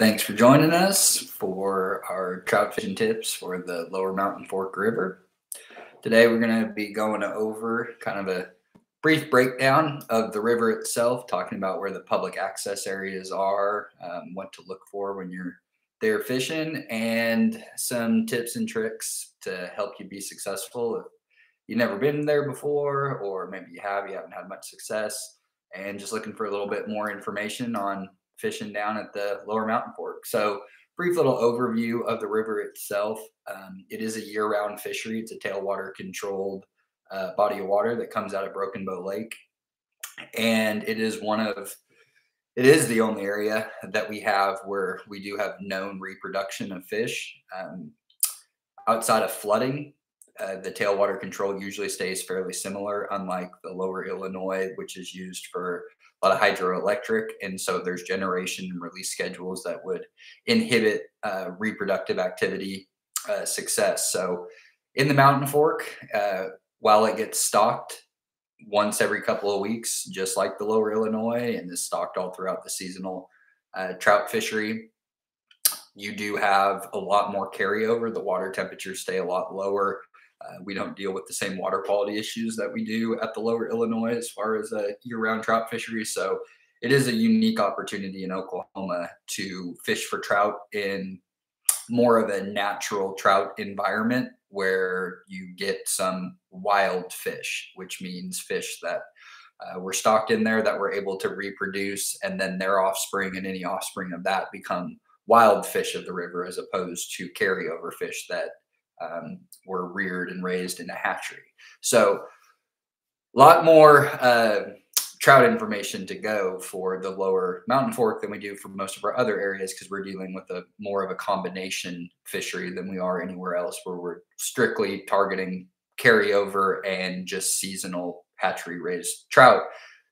Thanks for joining us for our trout fishing tips for the Lower Mountain Fork River. Today we're going to be going over kind of a brief breakdown of the river itself, talking about where the public access areas are, um, what to look for when you're there fishing, and some tips and tricks to help you be successful if you've never been there before, or maybe you have, you haven't had much success, and just looking for a little bit more information on fishing down at the Lower Mountain Fork. So, brief little overview of the river itself. Um, it is a year-round fishery. It's a tailwater controlled uh, body of water that comes out of Broken Bow Lake, and it is one of it is the only area that we have where we do have known reproduction of fish. Um, outside of flooding, uh, the tailwater control usually stays fairly similar, unlike the lower Illinois, which is used for a lot of hydroelectric. And so there's generation and release schedules that would inhibit uh, reproductive activity uh, success. So in the Mountain Fork, uh, while it gets stocked once every couple of weeks, just like the lower Illinois, and is stocked all throughout the seasonal uh, trout fishery, you do have a lot more carryover. The water temperatures stay a lot lower. Uh, we don't deal with the same water quality issues that we do at the lower Illinois as far as a year-round trout fishery. So it is a unique opportunity in Oklahoma to fish for trout in more of a natural trout environment where you get some wild fish, which means fish that uh, were stocked in there that were able to reproduce, and then their offspring and any offspring of that become wild fish of the river as opposed to carryover fish that um, were reared and raised in a hatchery. So, a lot more uh, trout information to go for the lower mountain fork than we do for most of our other areas because we're dealing with a more of a combination fishery than we are anywhere else where we're strictly targeting carryover and just seasonal hatchery raised trout.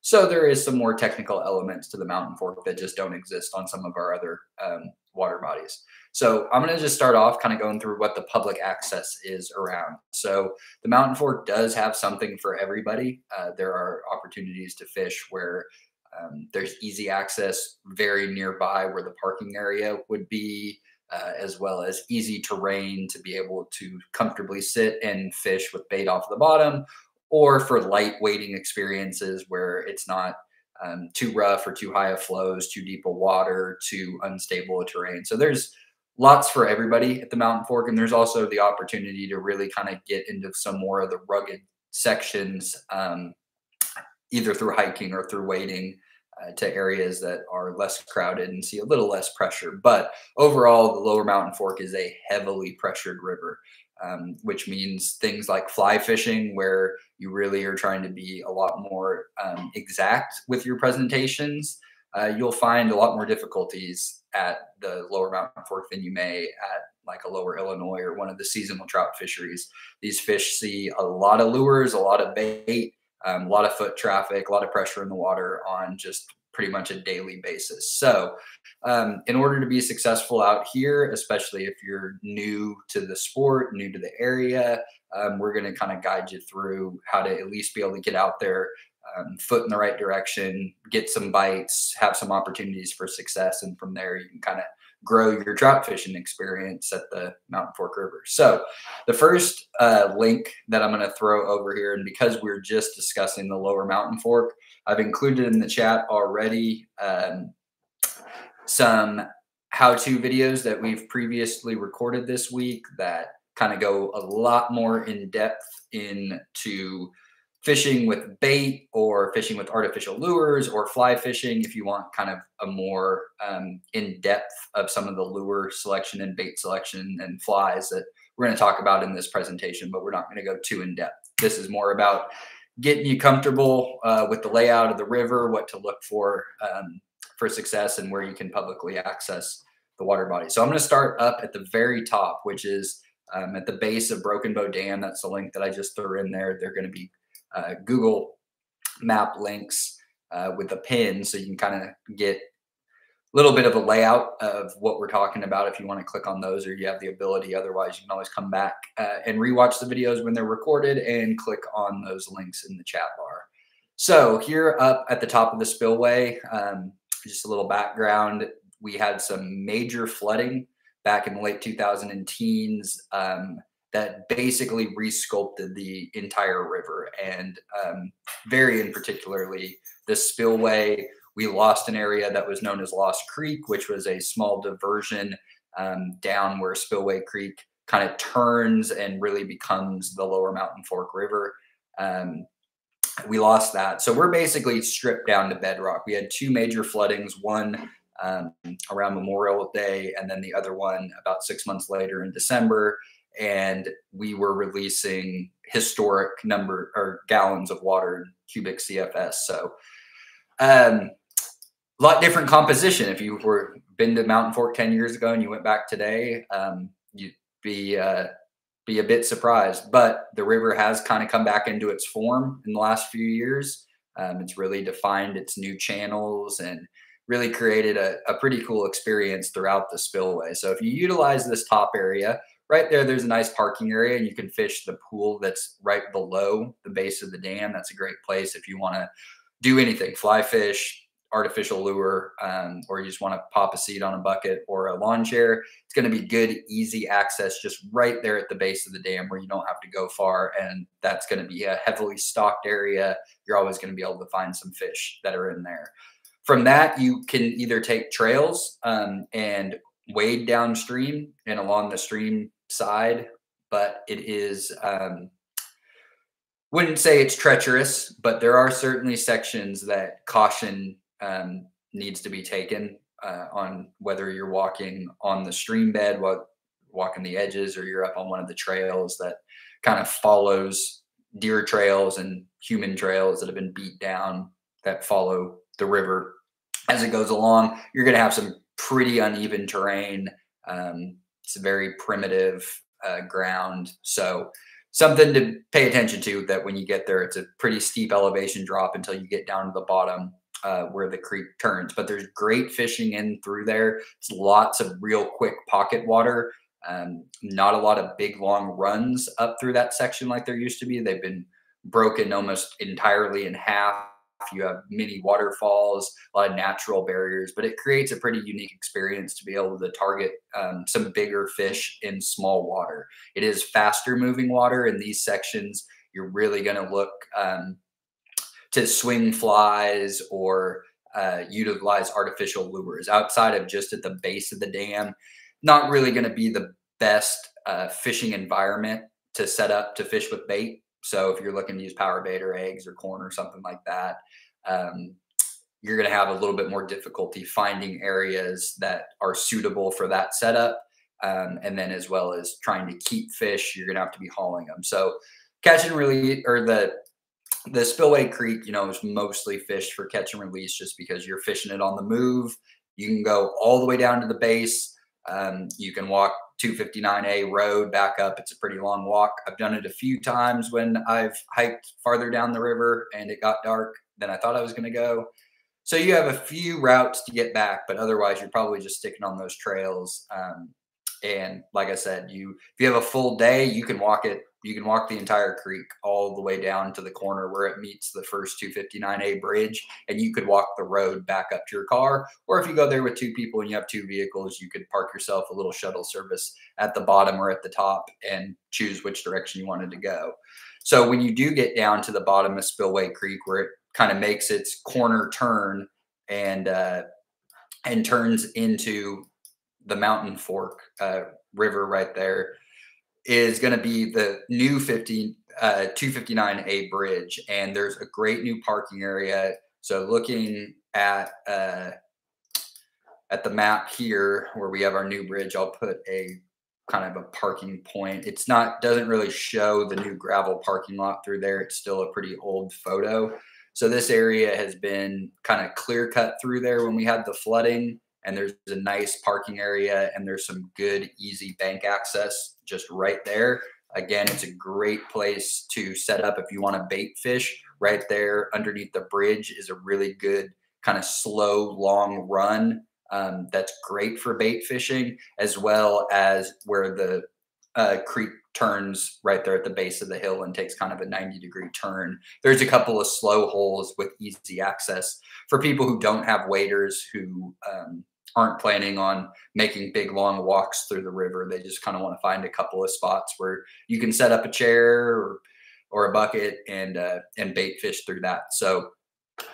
So there is some more technical elements to the mountain fork that just don't exist on some of our other um, water bodies. So I'm going to just start off kind of going through what the public access is around. So the Mountain Fork does have something for everybody. Uh, there are opportunities to fish where um, there's easy access very nearby where the parking area would be, uh, as well as easy terrain to be able to comfortably sit and fish with bait off the bottom, or for light wading experiences where it's not um, too rough or too high of flows, too deep of water, too unstable a terrain. So there's lots for everybody at the Mountain Fork. And there's also the opportunity to really kind of get into some more of the rugged sections, um, either through hiking or through wading. Uh, to areas that are less crowded and see a little less pressure. But overall, the lower mountain fork is a heavily pressured river, um, which means things like fly fishing, where you really are trying to be a lot more um, exact with your presentations. Uh, you'll find a lot more difficulties at the lower mountain fork than you may at like a lower Illinois or one of the seasonal trout fisheries. These fish see a lot of lures, a lot of bait, um, a lot of foot traffic, a lot of pressure in the water on just pretty much a daily basis. So, um, in order to be successful out here, especially if you're new to the sport, new to the area, um, we're going to kind of guide you through how to at least be able to get out there um, foot in the right direction, get some bites, have some opportunities for success, and from there you can kind of grow your trout fishing experience at the Mountain Fork River. So, the first uh, link that I'm going to throw over here, and because we're just discussing the Lower Mountain Fork, I've included in the chat already um, some how-to videos that we've previously recorded this week that kind of go a lot more in depth into fishing with bait or fishing with artificial lures or fly fishing if you want kind of a more um, in depth of some of the lure selection and bait selection and flies that we're going to talk about in this presentation but we're not going to go too in depth. This is more about getting you comfortable uh, with the layout of the river what to look for um, for success and where you can publicly access the water body. So i'm going to start up at the very top which is um, at the base of broken bow dam. That's the link that i just threw in there. They're going to be uh, Google map links uh, with a pin so you can kind of get little bit of a layout of what we're talking about if you want to click on those or you have the ability. Otherwise, you can always come back uh, and rewatch the videos when they're recorded and click on those links in the chat bar. So here up at the top of the spillway, um, just a little background. we had some major flooding back in the late 2000 and teens um, that basically resculpted the entire river and um, very in particularly the spillway we lost an area that was known as lost creek which was a small diversion um, down where spillway creek kind of turns and really becomes the lower mountain fork river. Um, we lost that. So we're basically stripped down to bedrock. We had two major floodings one um, around memorial day and then the other one about six months later in december. And we were releasing historic number or gallons of water in cubic CFS. So, um, a lot different composition. If you were been to Mountain Fork ten years ago and you went back today, um, you'd be uh, be a bit surprised. But the river has kind of come back into its form in the last few years. Um, it's really defined its new channels and really created a, a pretty cool experience throughout the spillway. So if you utilize this top area, right there, there's a nice parking area and you can fish the pool that's right below the base of the dam. That's a great place if you want to do anything, fly fish, artificial lure, um, or you just want to pop a seat on a bucket or a lawn chair. It's going to be good, easy access just right there at the base of the dam where you don't have to go far. And that's going to be a heavily stocked area. You're always going to be able to find some fish that are in there. From that, you can either take trails um, and wade downstream and along the stream side, but it is um, wouldn't say it's treacherous, but there are certainly sections that caution um, needs to be taken uh, on whether you're walking on the stream bed, what walking the edges, or you're up on one of the trails that kind of follows deer trails and human trails that have been beat down that follow the river as it goes along. You're going to have some pretty uneven terrain. Um, it's very primitive uh, ground. So something to pay attention to that when you get there, it's a pretty steep elevation drop until you get down to the bottom uh, where the creek turns. But there's great fishing in through there. It's lots of real quick pocket water. Um, not a lot of big long runs up through that section like there used to be. They've been broken almost entirely in half you have mini waterfalls, a lot of natural barriers, but it creates a pretty unique experience to be able to target um, some bigger fish in small water. It is faster moving water in these sections. You're really going to look um, to swing flies or uh, utilize artificial lures outside of just at the base of the dam. Not really going to be the best uh, fishing environment to set up to fish with bait. So if you're looking to use power bait or eggs or corn or something like that, um, you're going to have a little bit more difficulty finding areas that are suitable for that setup. Um, and then as well as trying to keep fish, you're going to have to be hauling them. So catch and release or the the spillway creek, you know, is mostly fished for catch and release just because you're fishing it on the move. You can go all the way down to the base. Um, you can walk 259A road back up. It's a pretty long walk. I've done it a few times when I've hiked farther down the river and it got dark than I thought I was going to go. So you have a few routes to get back, but otherwise you're probably just sticking on those trails. Um, and like I said, you if you have a full day, you can walk it. You can walk the entire creek all the way down to the corner where it meets the first 259A bridge, and you could walk the road back up to your car. Or if you go there with two people and you have two vehicles, you could park yourself a little shuttle service at the bottom or at the top and choose which direction you wanted to go. So when you do get down to the bottom of Spillway Creek, where it kind of makes its corner turn and uh, and turns into the Mountain Fork uh, River right there is going to be the new 50 uh, 259A bridge, and there's a great new parking area. So looking at uh, at the map here where we have our new bridge, I'll put a kind of a parking point. It's not doesn't really show the new gravel parking lot through there. It's still a pretty old photo. So this area has been kind of clear cut through there when we had the flooding and there's a nice parking area and there's some good easy bank access just right there. Again, it's a great place to set up if you want to bait fish. Right there underneath the bridge is a really good kind of slow, long run um, that's great for bait fishing, as well as where the uh, creek turns right there at the base of the hill and takes kind of a 90 degree turn. There's a couple of slow holes with easy access for people who don't have waders who um, aren't planning on making big long walks through the river. They just kind of want to find a couple of spots where you can set up a chair or or a bucket and uh, and bait fish through that. So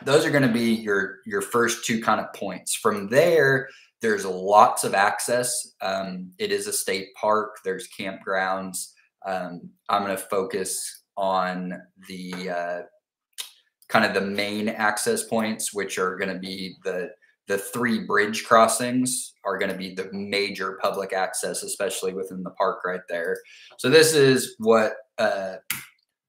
those are going to be your your first two kind of points. From there, there's lots of access. Um, it is a state park. There's campgrounds. Um, I'm going to focus on the uh, kind of the main access points, which are going to be the the three bridge crossings are going to be the major public access, especially within the park right there. So this is what uh,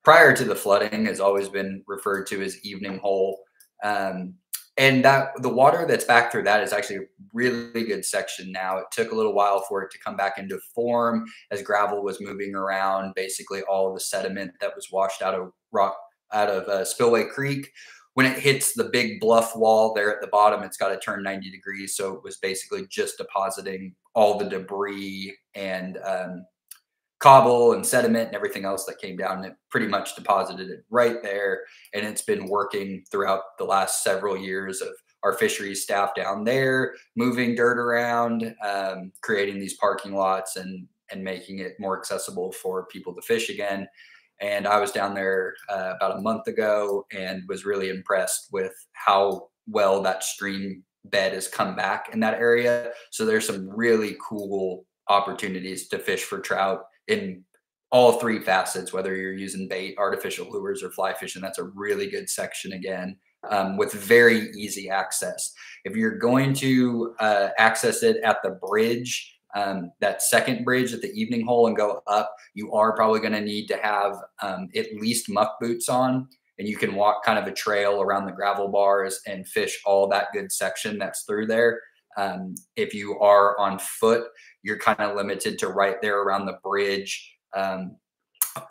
prior to the flooding has always been referred to as evening hole. Um, and that the water that's back through that is actually a really good section now. It took a little while for it to come back into form as gravel was moving around. Basically, all the sediment that was washed out of rock out of uh, Spillway Creek when it hits the big bluff wall there at the bottom, it's got to turn 90 degrees. So it was basically just depositing all the debris and um, cobble and sediment and everything else that came down. And It pretty much deposited it right there. And it's been working throughout the last several years of our fisheries staff down there, moving dirt around, um, creating these parking lots and and making it more accessible for people to fish again. And I was down there uh, about a month ago and was really impressed with how well that stream bed has come back in that area. So there's some really cool opportunities to fish for trout in all three facets, whether you're using bait, artificial lures, or fly fishing. That's a really good section again. Um, with very easy access. If you're going to uh, access it at the bridge, um, that second bridge at the evening hole and go up, you are probably going to need to have um, at least muck boots on. And you can walk kind of a trail around the gravel bars and fish all that good section that's through there. Um, if you are on foot, you're kind of limited to right there around the bridge. Um,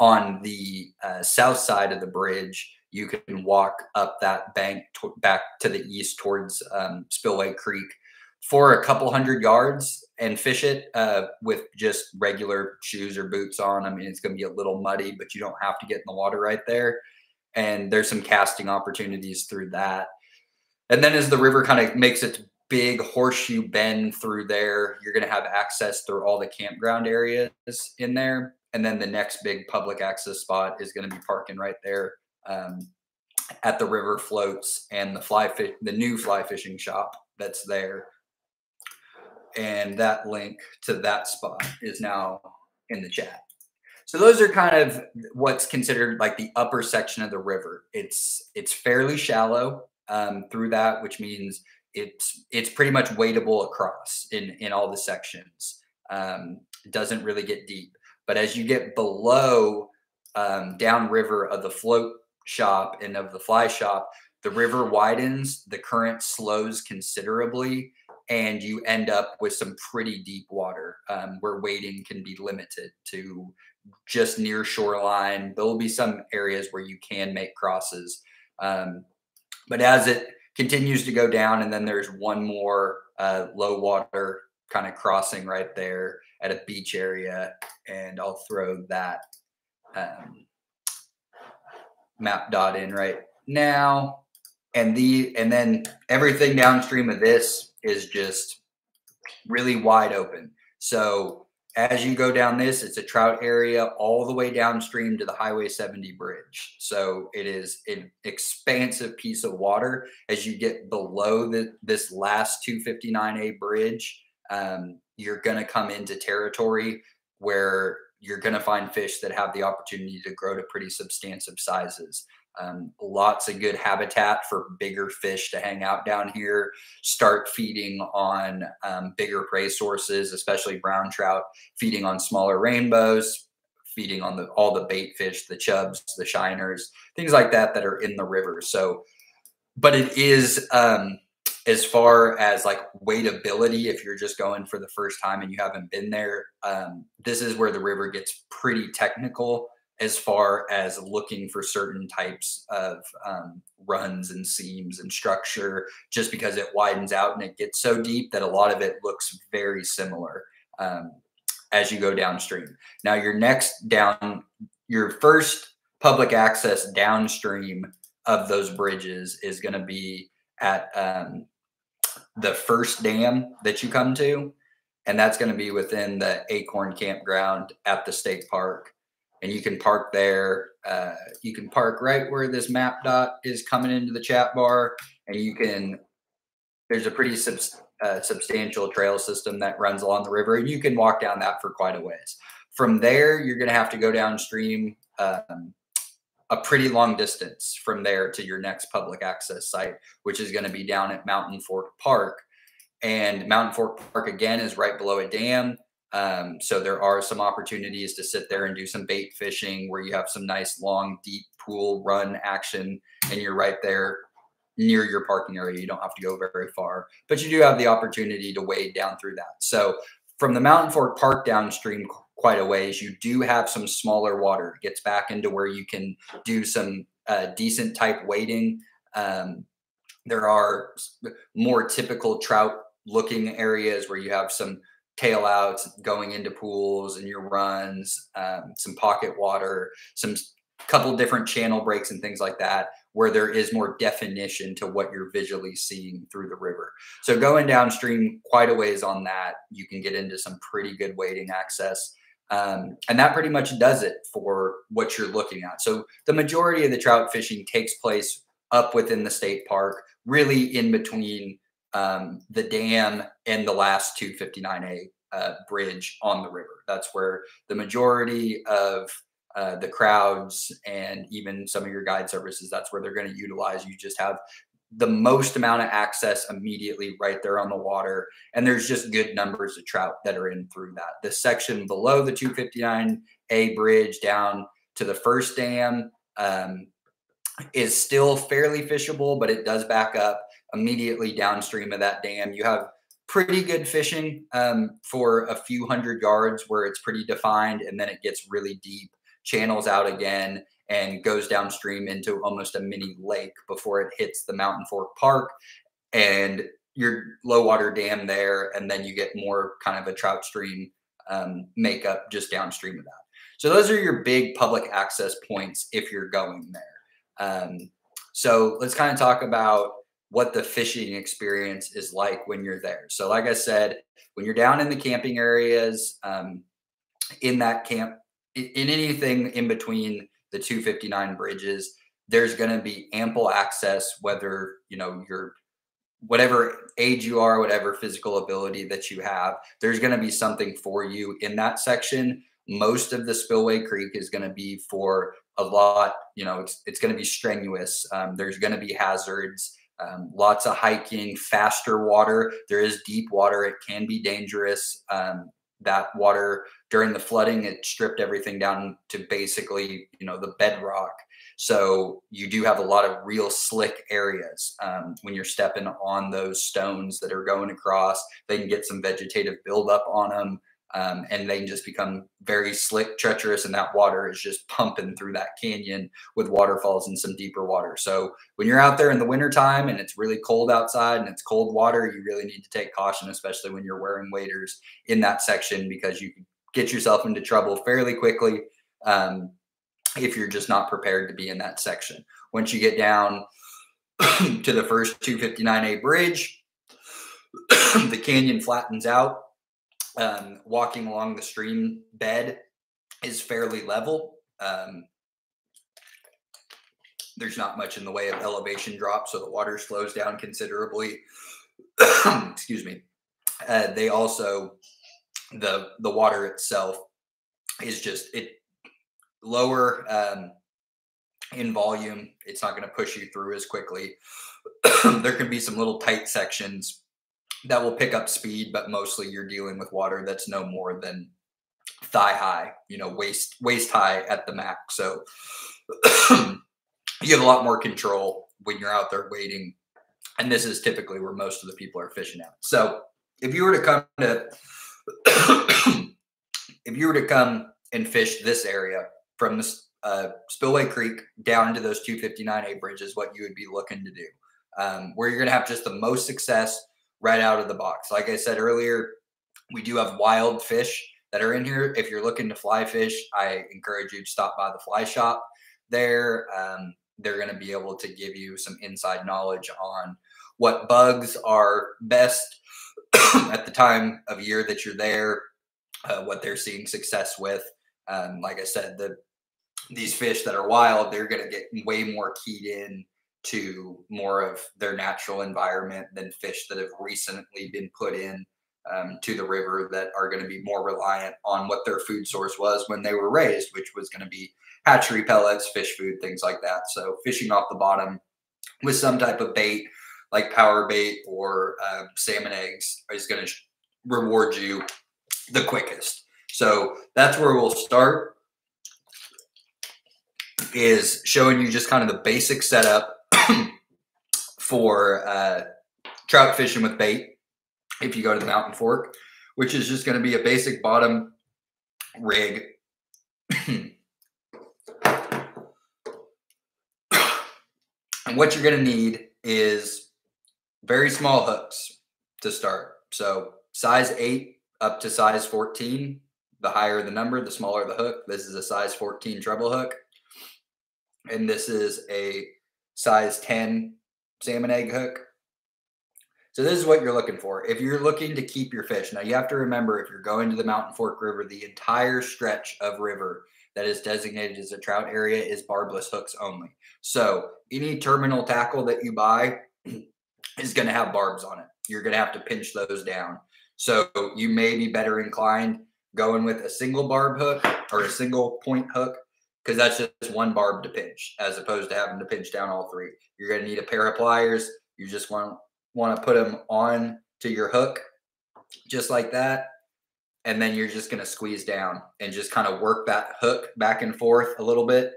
on the uh, south side of the bridge, you can walk up that bank back to the east towards um, Spillway Creek for a couple hundred yards and fish it uh, with just regular shoes or boots on. I mean, it's going to be a little muddy, but you don't have to get in the water right there. And there's some casting opportunities through that. And then as the river kind of makes its big horseshoe bend through there, you're going to have access through all the campground areas in there. And then the next big public access spot is going to be parking right there um, at the river floats and the fly fish, the new fly fishing shop that's there and that link to that spot is now in the chat. So those are kind of what's considered like the upper section of the river. It's it's fairly shallow um, through that, which means it's it's pretty much wadeable across in in all the sections. Um, doesn't really get deep, but as you get below um, downriver of the float shop and of the fly shop, the river widens, the current slows considerably, and you end up with some pretty deep water um, where wading can be limited to just near shoreline. There will be some areas where you can make crosses. Um, but as it continues to go down, and then there's one more uh, low water kind of crossing right there at a beach area, and I'll throw that um, map dot in right now. And the and then everything downstream of this is just really wide open. So as you go down this, it's a trout area all the way downstream to the Highway 70 bridge. So it is an expansive piece of water. As you get below the, this last 259A bridge, um, you're going to come into territory where you're going to find fish that have the opportunity to grow to pretty substantive sizes. Um, lots of good habitat for bigger fish to hang out down here. Start feeding on um, bigger prey sources, especially brown trout, feeding on smaller rainbows, feeding on the all the bait fish, the chubs, the shiners, things like that that are in the river. So, but it is um, as far as like wadeability, if you're just going for the first time and you haven't been there, um, this is where the river gets pretty technical as far as looking for certain types of um, runs and seams and structure, just because it widens out and it gets so deep that a lot of it looks very similar um, as you go downstream. Now, your next down, your first public access downstream of those bridges is going to be at um, the first dam that you come to, and that's going to be within the Acorn Campground at the state park. And you can park there. Uh, you can park right where this map dot is coming into the chat bar, and you can. There's a pretty sub, uh, substantial trail system that runs along the river, and you can walk down that for quite a ways. From there, you're going to have to go downstream um, a pretty long distance from there to your next public access site, which is going to be down at Mountain Fork Park. And Mountain Fork Park, again, is right below a dam. Um, so there are some opportunities to sit there and do some bait fishing where you have some nice, long, deep pool run action, and you're right there near your parking area. You don't have to go very far, but you do have the opportunity to wade down through that. So from the Mountain Fork Park downstream quite a ways, you do have some smaller water. It gets back into where you can do some uh, decent type wading. Um, there are more typical trout looking areas where you have some tail outs going into pools and your runs, um, some pocket water, some couple different channel breaks and things like that where there is more definition to what you're visually seeing through the river. So going downstream quite a ways on that, you can get into some pretty good wading access. Um, and that pretty much does it for what you're looking at. So the majority of the trout fishing takes place up within the state park, really in between um, the dam and the last 259A uh, bridge on the river. That's where the majority of uh, the crowds and even some of your guide services that's where they're going to utilize. You just have the most amount of access immediately right there on the water and there's just good numbers of trout that are in through that. The section below the 259a bridge down to the first dam um, is still fairly fishable but it does back up immediately downstream of that dam you have pretty good fishing um, for a few hundred yards where it's pretty defined and then it gets really deep channels out again and goes downstream into almost a mini lake before it hits the Mountain Fork Park and your low water dam there. And then you get more kind of a trout stream um, makeup just downstream of that. So those are your big public access points if you're going there. Um, so let's kind of talk about what the fishing experience is like when you're there. So, like I said, when you're down in the camping areas, um, in that camp in anything in between the 259 bridges, there's going to be ample access, whether, you know, you're whatever age you are, whatever physical ability that you have, there's going to be something for you in that section. Most of the Spillway Creek is going to be for a lot, you know, it's, it's going to be strenuous. Um, there's going to be hazards, um, lots of hiking, faster water. There is deep water. It can be dangerous. Um, that water during the flooding it stripped everything down to basically you know the bedrock so you do have a lot of real slick areas um, when you're stepping on those stones that are going across they can get some vegetative buildup on them um, and they just become very slick, treacherous, and that water is just pumping through that canyon with waterfalls and some deeper water. So when you're out there in the wintertime and it's really cold outside and it's cold water, you really need to take caution, especially when you're wearing waders in that section because you can get yourself into trouble fairly quickly um, if you're just not prepared to be in that section. Once you get down to the first 259A bridge, the canyon flattens out um, walking along the stream bed is fairly level. Um, there's not much in the way of elevation drop, so the water slows down considerably. Excuse me. Uh, they also the the water itself is just it lower um, in volume. It's not going to push you through as quickly. there can be some little tight sections that will pick up speed, but mostly you're dealing with water that's no more than thigh high, you know, waist waist high at the max. So you have a lot more control when you're out there waiting. And this is typically where most of the people are fishing out. So if you were to come to if you were to come and fish this area from this uh, Spillway Creek down to those 259A bridges, what you would be looking to do, um, where you're going to have just the most success right out of the box. Like I said earlier, we do have wild fish that are in here. If you're looking to fly fish, I encourage you to stop by the fly shop there. Um, they're going to be able to give you some inside knowledge on what bugs are best at the time of year that you're there, uh, what they're seeing success with. Um, like I said, the these fish that are wild, they're going to get way more keyed in to more of their natural environment than fish that have recently been put in um, to the river that are going to be more reliant on what their food source was when they were raised, which was going to be hatchery pellets, fish food, things like that. So fishing off the bottom with some type of bait like power bait or um, salmon eggs is going to reward you the quickest. So that's where we'll start is showing you just kind of the basic setup for uh, trout fishing with bait if you go to the mountain fork, which is just going to be a basic bottom rig. and what you're going to need is very small hooks to start. So size 8 up to size 14. The higher the number, the smaller the hook. This is a size 14 treble hook. And this is a size 10 salmon egg hook. So this is what you're looking for. If you're looking to keep your fish, now you have to remember if you're going to the Mountain Fork River, the entire stretch of river that is designated as a trout area is barbless hooks only. So any terminal tackle that you buy is going to have barbs on it. You're going to have to pinch those down. So you may be better inclined going with a single barb hook or a single point hook because that's just one barb to pinch as opposed to having to pinch down all three. You're going to need a pair of pliers. You just want want to put them on to your hook just like that. And then you're just going to squeeze down and just kind of work that hook back and forth a little bit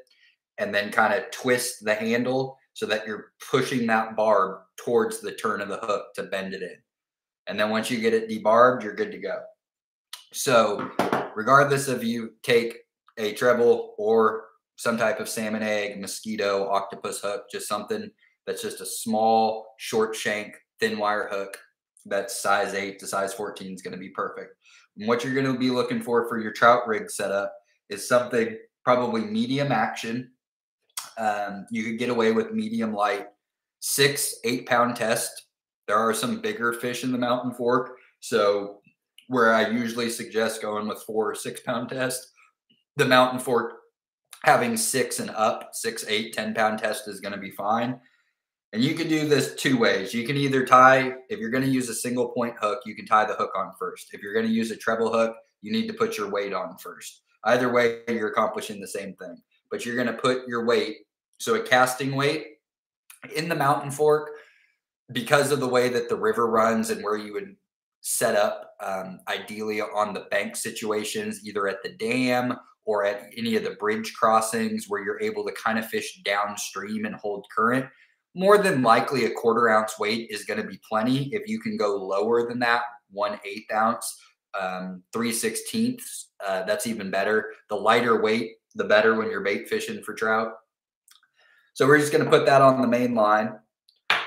and then kind of twist the handle so that you're pushing that barb towards the turn of the hook to bend it in. And then once you get it debarbed, you're good to go. So regardless of you take a treble or some type of salmon egg, mosquito, octopus hook, just something that's just a small, short shank, thin wire hook that's size 8 to size 14 is going to be perfect. And what you're going to be looking for for your trout rig setup is something probably medium action. Um, you could get away with medium light, six, eight pound test. There are some bigger fish in the mountain fork. So, where I usually suggest going with four or six pound test, the mountain fork having six and up, six, eight, ten pound test is going to be fine. And you can do this two ways. You can either tie, if you're going to use a single point hook, you can tie the hook on first. If you're going to use a treble hook, you need to put your weight on first. Either way, you're accomplishing the same thing. But you're going to put your weight, so a casting weight in the mountain fork, because of the way that the river runs and where you would set up, um, ideally on the bank situations, either at the dam or at any of the bridge crossings where you're able to kind of fish downstream and hold current, more than likely a quarter ounce weight is going to be plenty. If you can go lower than that, one eighth ounce, um, three sixteenths, uh, that's even better. The lighter weight, the better when you're bait fishing for trout. So we're just going to put that on the main line,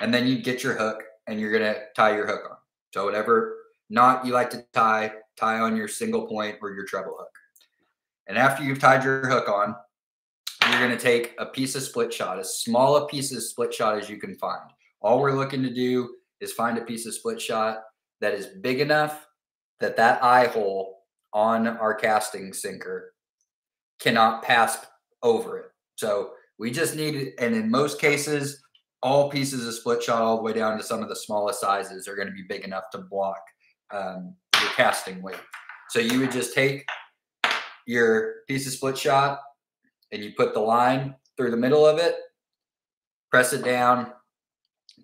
and then you get your hook, and you're going to tie your hook on. So whatever knot you like to tie, tie on your single point or your treble hook. And after you've tied your hook on, you're going to take a piece of split shot, as small a piece of split shot as you can find. All we're looking to do is find a piece of split shot that is big enough that that eye hole on our casting sinker cannot pass over it. So we just need it. And in most cases, all pieces of split shot, all the way down to some of the smallest sizes, are going to be big enough to block um, your casting weight. So you would just take your piece of split shot and you put the line through the middle of it, press it down,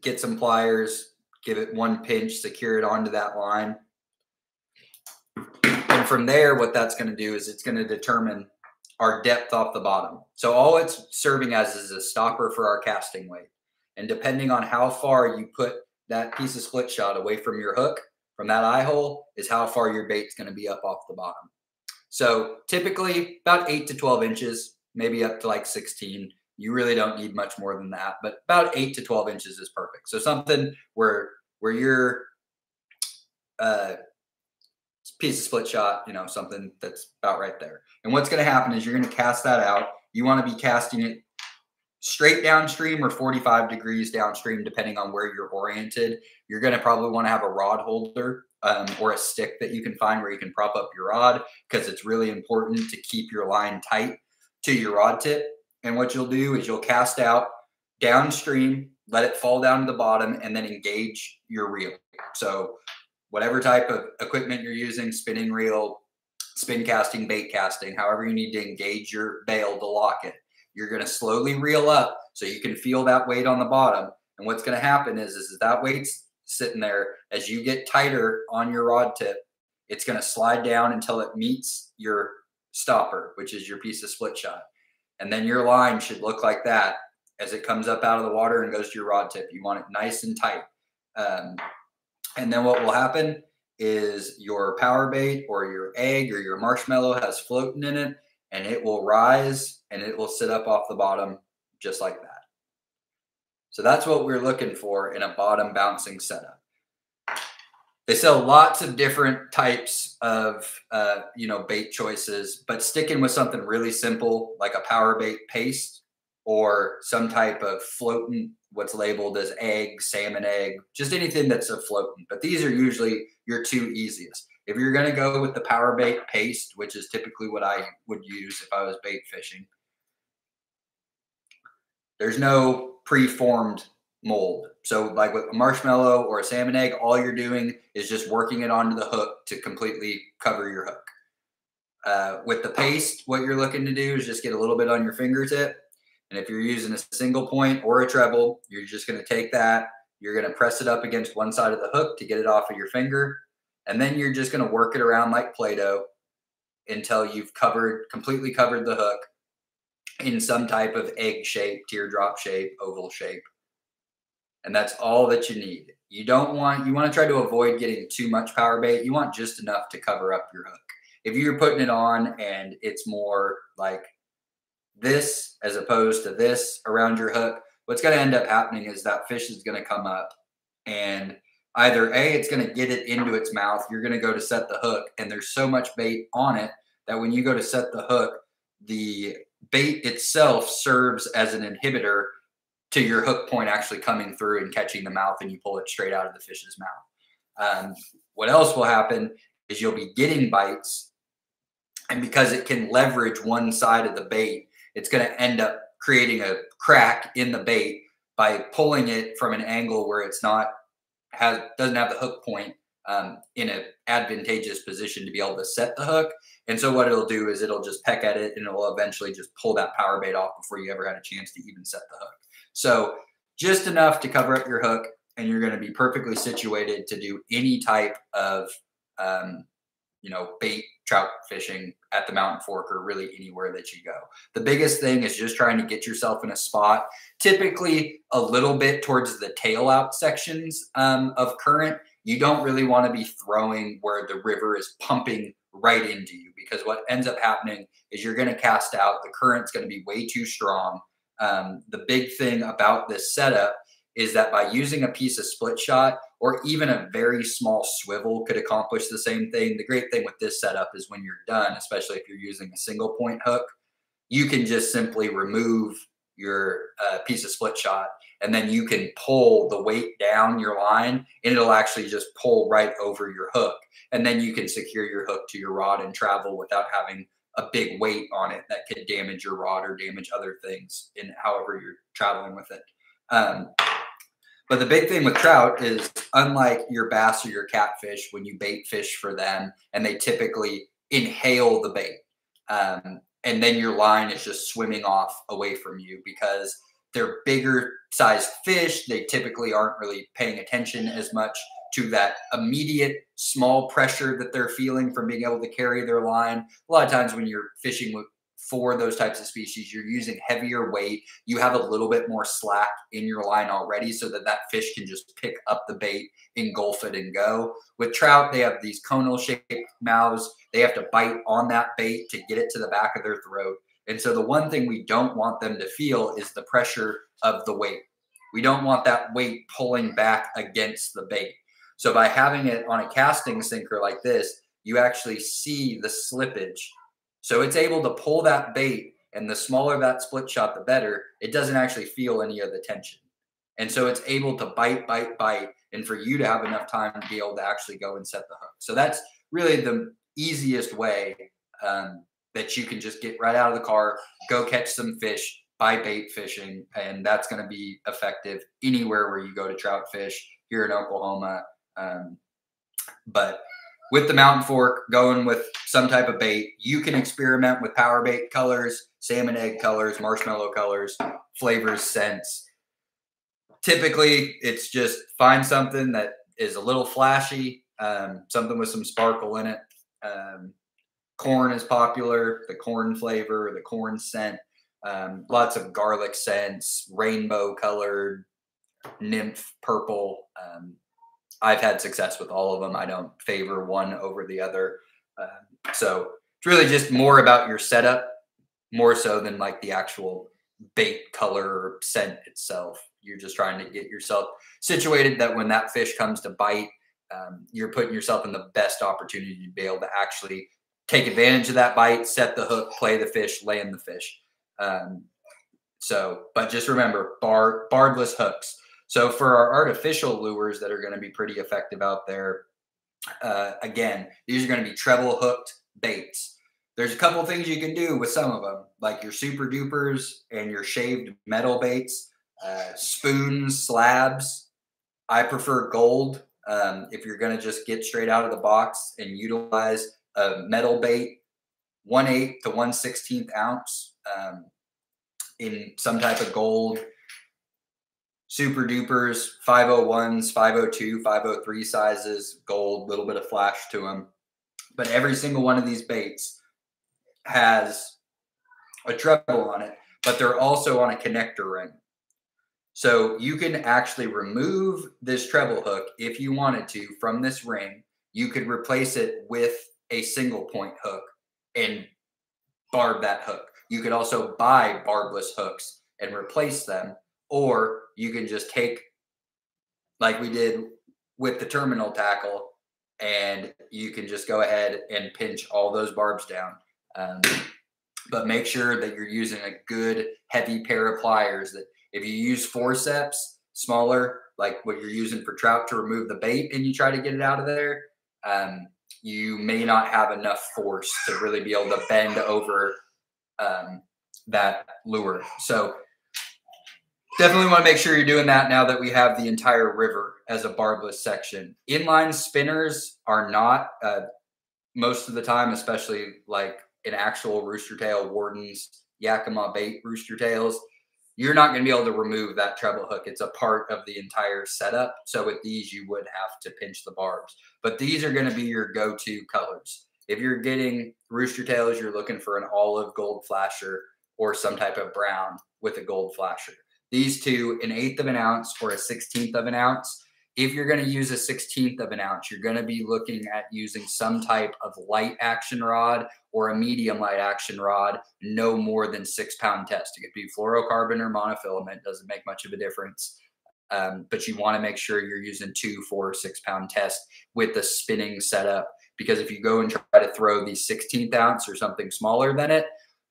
get some pliers, give it one pinch, secure it onto that line. And from there, what that's going to do is it's going to determine our depth off the bottom. So all it's serving as is a stopper for our casting weight. And depending on how far you put that piece of split shot away from your hook, from that eye hole, is how far your bait's going to be up off the bottom. So typically about eight to 12 inches, maybe up to like 16. You really don't need much more than that, but about eight to 12 inches is perfect. So something where where your uh, piece of split shot, you know, something that's about right there. And what's going to happen is you're going to cast that out. You want to be casting it straight downstream or 45 degrees downstream, depending on where you're oriented, you're going to probably want to have a rod holder um, or a stick that you can find where you can prop up your rod because it's really important to keep your line tight to your rod tip. And what you'll do is you'll cast out downstream, let it fall down to the bottom, and then engage your reel. So, whatever type of equipment you're using, spinning reel, spin casting, bait casting, however you need to engage your bail to lock it, you're going to slowly reel up so you can feel that weight on the bottom. And what's going to happen is, is that weight's sitting there as you get tighter on your rod tip, it's going to slide down until it meets your stopper, which is your piece of split shot. And then your line should look like that as it comes up out of the water and goes to your rod tip. You want it nice and tight. Um, and then what will happen is your power bait or your egg or your marshmallow has floating in it and it will rise and it will sit up off the bottom just like that. So that's what we're looking for in a bottom bouncing setup. They sell lots of different types of, uh, you know, bait choices, but sticking with something really simple like a power bait paste or some type of floating, what's labeled as egg, salmon egg, just anything that's a floating. But these are usually your two easiest. If you're going to go with the power bait paste, which is typically what I would use if I was bait fishing, there's no preformed mold. So, like with a marshmallow or a salmon egg, all you're doing is just working it onto the hook to completely cover your hook. Uh, with the paste, what you're looking to do is just get a little bit on your fingertip. And if you're using a single point or a treble, you're just going to take that, you're going to press it up against one side of the hook to get it off of your finger. And then you're just going to work it around like Play Doh until you've covered, completely covered the hook in some type of egg shape, teardrop shape, oval shape. And that's all that you need. You don't want, you want to try to avoid getting too much power bait. You want just enough to cover up your hook. If you're putting it on and it's more like this as opposed to this around your hook, what's going to end up happening is that fish is going to come up and either A, it's going to get it into its mouth. You're going to go to set the hook, and there's so much bait on it that when you go to set the hook, the bait itself serves as an inhibitor to your hook point actually coming through and catching the mouth and you pull it straight out of the fish's mouth. Um, what else will happen is you'll be getting bites and because it can leverage one side of the bait, it's going to end up creating a crack in the bait by pulling it from an angle where it's not has doesn't have the hook point um, in an advantageous position to be able to set the hook. And so what it'll do is it'll just peck at it and it will eventually just pull that power bait off before you ever had a chance to even set the hook. So just enough to cover up your hook and you're going to be perfectly situated to do any type of, um, you know, bait trout fishing at the mountain fork or really anywhere that you go. The biggest thing is just trying to get yourself in a spot, typically a little bit towards the tail out sections um, of current you don't really want to be throwing where the river is pumping right into you because what ends up happening is you're going to cast out. The current's going to be way too strong. Um, the big thing about this setup is that by using a piece of split shot or even a very small swivel could accomplish the same thing. The great thing with this setup is when you're done, especially if you're using a single point hook, you can just simply remove your uh, piece of split shot and then you can pull the weight down your line and it'll actually just pull right over your hook and then you can secure your hook to your rod and travel without having a big weight on it that could damage your rod or damage other things in however you're traveling with it um, but the big thing with trout is unlike your bass or your catfish when you bait fish for them and they typically inhale the bait um, and then your line is just swimming off away from you because they're bigger sized fish. They typically aren't really paying attention as much to that immediate small pressure that they're feeling from being able to carry their line. A lot of times when you're fishing with for those types of species, you're using heavier weight. You have a little bit more slack in your line already so that that fish can just pick up the bait, engulf it, and go. With trout, they have these conal shaped mouths. They have to bite on that bait to get it to the back of their throat. And so the one thing we don't want them to feel is the pressure of the weight. We don't want that weight pulling back against the bait. So by having it on a casting sinker like this, you actually see the slippage. So it's able to pull that bait And the smaller that split shot, the better. It doesn't actually feel any of the tension. And so it's able to bite, bite, bite, and for you to have enough time to be able to actually go and set the hook. So that's really the easiest way um, that you can just get right out of the car, go catch some fish by bait fishing, and that's going to be effective anywhere where you go to trout fish here in Oklahoma. Um, but with the mountain fork going with some type of bait. You can experiment with power bait colors salmon egg colors marshmallow colors flavors scents. Typically it's just find something that is a little flashy um, something with some sparkle in it. Um, corn is popular the corn flavor the corn scent um, lots of garlic scents rainbow colored nymph purple um, I've had success with all of them. I don't favor one over the other. Uh, so it's really just more about your setup, more so than like the actual bait color or scent itself. You're just trying to get yourself situated that when that fish comes to bite, um, you're putting yourself in the best opportunity to be able to actually take advantage of that bite, set the hook, play the fish, land the fish. Um, so, but just remember, bar barbless hooks. So for our artificial lures that are going to be pretty effective out there, uh, again, these are going to be treble hooked baits. There's a couple things you can do with some of them, like your super dupers and your shaved metal baits, uh, spoons, slabs. I prefer gold. Um, if you're going to just get straight out of the box and utilize a metal bait, one eighth to one sixteenth ounce um, in some type of gold super dupers, 501s, 502, 503 sizes, gold, little bit of flash to them. But every single one of these baits has a treble on it, but they're also on a connector ring. So you can actually remove this treble hook if you wanted to from this ring. You could replace it with a single point hook and barb that hook. You could also buy barbless hooks and replace them or you can just take like we did with the terminal tackle and you can just go ahead and pinch all those barbs down. Um, but make sure that you're using a good heavy pair of pliers that if you use forceps smaller like what you're using for trout to remove the bait and you try to get it out of there um, you may not have enough force to really be able to bend over um, that lure. So definitely want to make sure you're doing that now that we have the entire river as a barbless section. Inline spinners are not uh, most of the time, especially like an actual rooster tail Worden's, Yakima bait rooster tails. You're not going to be able to remove that treble hook. It's a part of the entire setup. So with these, you would have to pinch the barbs. But these are going to be your go-to colors. If you're getting rooster tails, you're looking for an olive gold flasher or some type of brown with a gold flasher these two, an eighth of an ounce or a sixteenth of an ounce. If you're going to use a sixteenth of an ounce, you're going to be looking at using some type of light action rod or a medium light action rod, no more than six pound test. It could be fluorocarbon or monofilament, doesn't make much of a difference. Um, but you want to make sure you're using two, four, six pound test with the spinning setup. Because if you go and try to throw the 16th ounce or something smaller than it,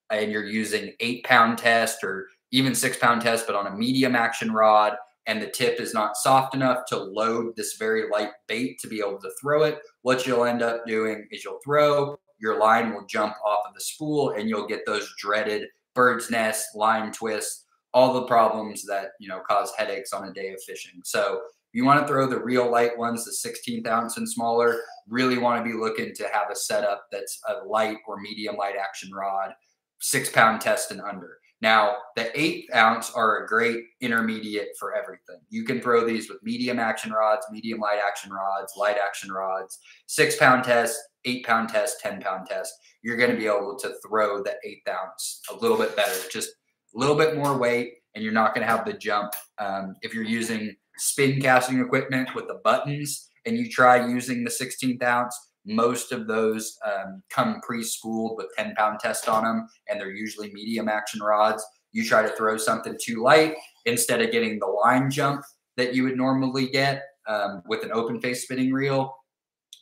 and you're using eight pound test or even six pound test, but on a medium action rod, and the tip is not soft enough to load this very light bait to be able to throw it, what you'll end up doing is you'll throw, your line will jump off of the spool, and you'll get those dreaded bird's nest, line twists, all the problems that you know cause headaches on a day of fishing. So you want to throw the real light ones, the 16th ounce and smaller, really want to be looking to have a setup that's a light or medium light action rod, six pound test and under. Now, the eighth ounce are a great intermediate for everything. You can throw these with medium action rods, medium light action rods, light action rods, six pound test, eight pound test, 10 pound test. You're going to be able to throw the eighth ounce a little bit better, just a little bit more weight, and you're not going to have the jump. Um, if you're using spin casting equipment with the buttons and you try using the 16th ounce, most of those um, come pre-spooled with 10 pound test on them, and they're usually medium action rods. You try to throw something too light instead of getting the line jump that you would normally get um, with an open face spinning reel.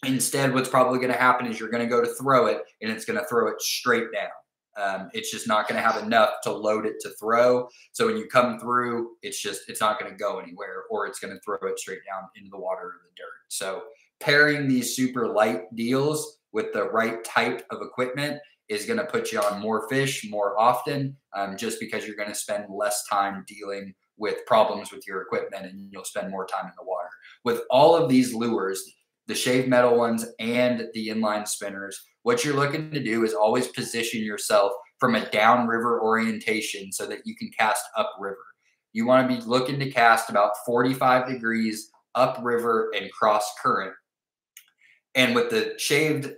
Instead, what's probably going to happen is you're going to go to throw it and it's going to throw it straight down. Um, it's just not going to have enough to load it to throw. So when you come through, it's just it's not going to go anywhere, or it's going to throw it straight down into the water or the dirt. So pairing these super light deals with the right type of equipment is going to put you on more fish more often, um, just because you're going to spend less time dealing with problems with your equipment and you'll spend more time in the water. With all of these lures, the shaved metal ones and the inline spinners, what you're looking to do is always position yourself from a downriver orientation so that you can cast upriver. You want to be looking to cast about 45 degrees upriver and cross current. And with the shaved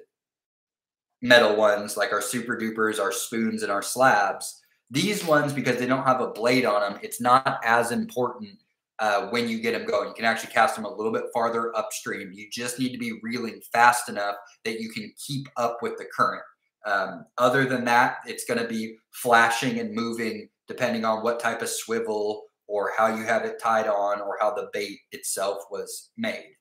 metal ones, like our super dupers, our spoons, and our slabs, these ones, because they don't have a blade on them, it's not as important uh, when you get them going. You can actually cast them a little bit farther upstream. You just need to be reeling fast enough that you can keep up with the current. Um, other than that, it's going to be flashing and moving depending on what type of swivel or how you have it tied on or how the bait itself was made.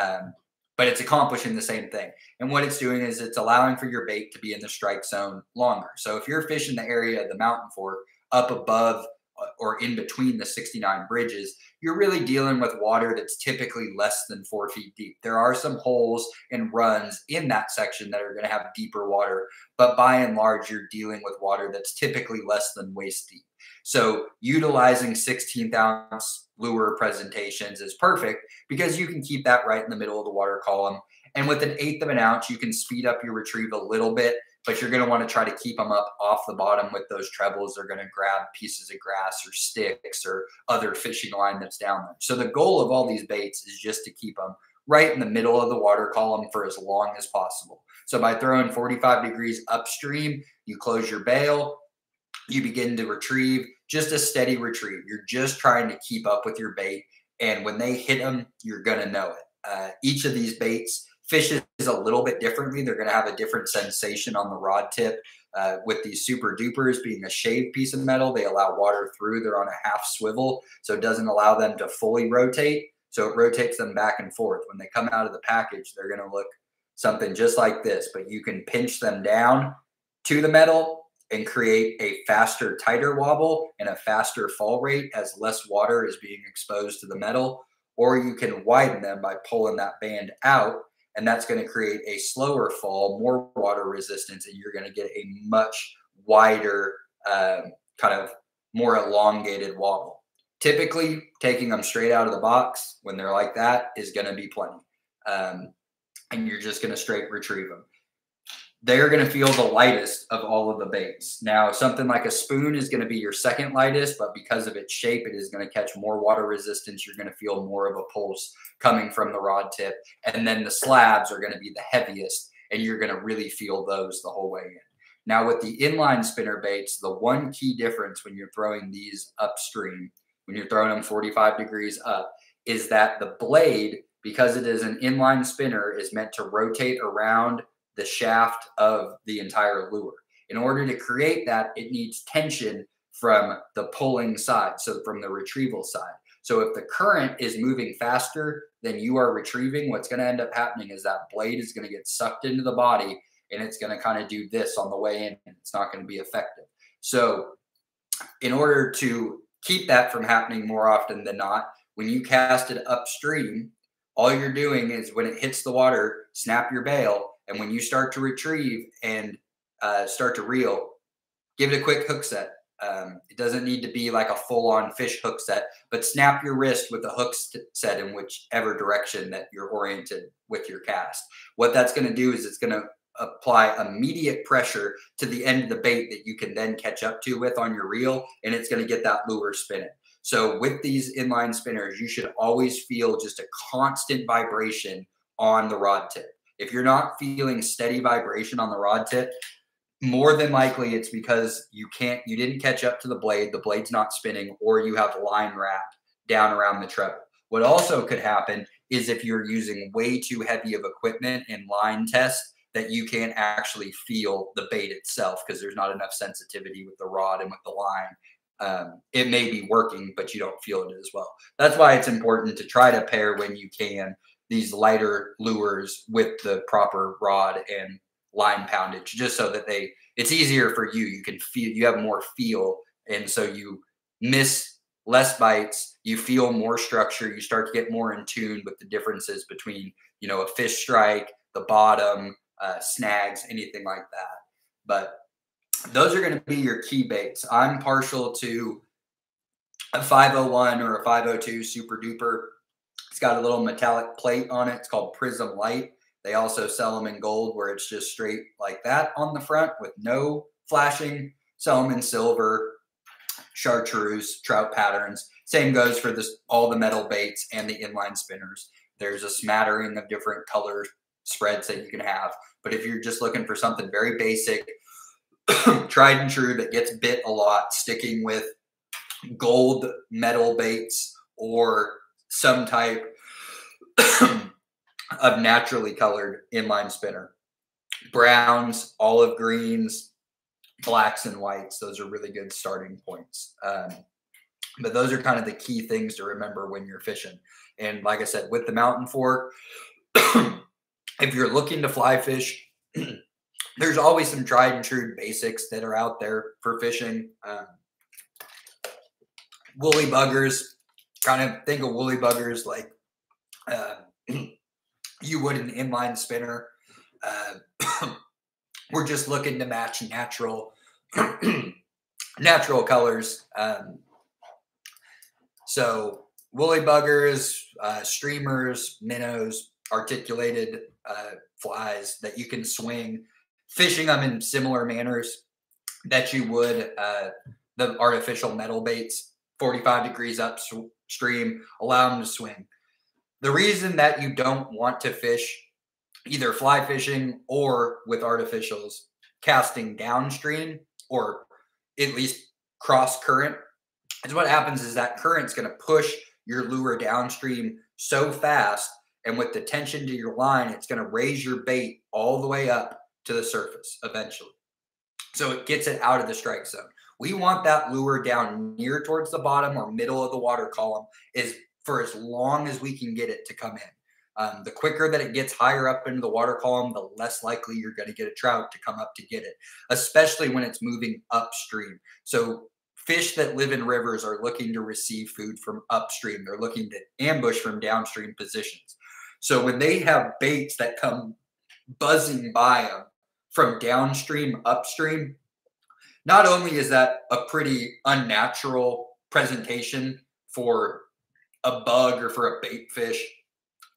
Um, but it's accomplishing the same thing. And what it's doing is it's allowing for your bait to be in the strike zone longer. So if you're fishing the area of the mountain fork up above uh, or in between the 69 bridges, you're really dealing with water that's typically less than four feet deep. There are some holes and runs in that section that are going to have deeper water, but by and large, you're dealing with water that's typically less than waist deep. So utilizing 16th ounce lure presentations is perfect because you can keep that right in the middle of the water column. And with an eighth of an ounce, you can speed up your retrieve a little bit, but you're going to want to try to keep them up off the bottom with those trebles. They're going to grab pieces of grass or sticks or other fishing line that's down there. So the goal of all these baits is just to keep them right in the middle of the water column for as long as possible. So by throwing 45 degrees upstream, you close your bail, you begin to retrieve just a steady retrieve. You're just trying to keep up with your bait. And when they hit them, you're going to know it. Uh, each of these baits fishes a little bit differently. They're going to have a different sensation on the rod tip. Uh, with these super dupers being a shaved piece of metal, they allow water through. They're on a half swivel, so it doesn't allow them to fully rotate. So it rotates them back and forth. When they come out of the package, they're going to look something just like this, but you can pinch them down to the metal and create a faster, tighter wobble and a faster fall rate as less water is being exposed to the metal. Or you can widen them by pulling that band out, and that's going to create a slower fall, more water resistance, and you're going to get a much wider, um, kind of more elongated wobble. Typically, taking them straight out of the box when they're like that is going to be plenty. Um, and you're just going to straight retrieve them they're going to feel the lightest of all of the baits. Now, something like a spoon is going to be your second lightest, but because of its shape, it is going to catch more water resistance. You're going to feel more of a pulse coming from the rod tip. And then the slabs are going to be the heaviest, and you're going to really feel those the whole way in. Now, with the inline spinner baits, the one key difference when you're throwing these upstream, when you're throwing them 45 degrees up, is that the blade, because it is an inline spinner, is meant to rotate around the shaft of the entire lure. In order to create that, it needs tension from the pulling side, so from the retrieval side. So if the current is moving faster than you are retrieving, what's going to end up happening is that blade is going to get sucked into the body and it's going to kind of do this on the way in. And it's not going to be effective. So in order to keep that from happening more often than not, when you cast it upstream, all you're doing is when it hits the water, snap your bail and when you start to retrieve and uh, start to reel, give it a quick hook set. Um, it doesn't need to be like a full on fish hook set, but snap your wrist with the hook set in whichever direction that you're oriented with your cast. What that's going to do is it's going to apply immediate pressure to the end of the bait that you can then catch up to with on your reel, and it's going to get that lure spinning. So with these inline spinners, you should always feel just a constant vibration on the rod tip. If you're not feeling steady vibration on the rod tip, more than likely it's because you can't you didn't catch up to the blade, the blade's not spinning, or you have line wrap down around the treble. What also could happen is if you're using way too heavy of equipment in line test that you can't actually feel the bait itself because there's not enough sensitivity with the rod and with the line. Um, it may be working, but you don't feel it as well. That's why it's important to try to pair when you can these lighter lures with the proper rod and line poundage just so that they it's easier for you. You can feel you have more feel, and so you miss less bites. You feel more structure. You start to get more in tune with the differences between you know a fish strike, the bottom, uh, snags, anything like that. But those are going to be your key baits. I'm partial to a 501 or a 502 super duper. It's got a little metallic plate on it. It's called Prism Light. They also sell them in gold where it's just straight like that on the front with no flashing. Sell them in silver, chartreuse, trout patterns. Same goes for this all the metal baits and the inline spinners. There's a smattering of different color spreads that you can have. But if you're just looking for something very basic, tried and true that gets bit a lot, sticking with gold metal baits or some type of naturally colored inline spinner. Browns, olive greens, blacks, and whites. Those are really good starting points. Um, but those are kind of the key things to remember when you're fishing. And like I said, with the mountain fork, if you're looking to fly fish, there's always some tried and true basics that are out there for fishing. Um, woolly buggers, kind of think of woolly buggers like uh, you would an inline spinner. Uh, we're just looking to match natural natural colors. Um, so woolly buggers, uh, streamers, minnows, articulated uh, flies that you can swing, fishing them in similar manners that you would uh, the artificial metal baits, 45 degrees upstream, allow them to swing. The reason that you don't want to fish either fly fishing or with artificials casting downstream or at least cross current is what happens is that current's going to push your lure downstream so fast and with the tension to your line it's going to raise your bait all the way up to the surface eventually so it gets it out of the strike zone we want that lure down near towards the bottom or middle of the water column is for as long as we can get it to come in. Um, the quicker that it gets higher up into the water column, the less likely you're going to get a trout to come up to get it, especially when it's moving upstream. So, fish that live in rivers are looking to receive food from upstream, they're looking to ambush from downstream positions. So, when they have baits that come buzzing by them from downstream, upstream, not only is that a pretty unnatural presentation for a bug or for a bait fish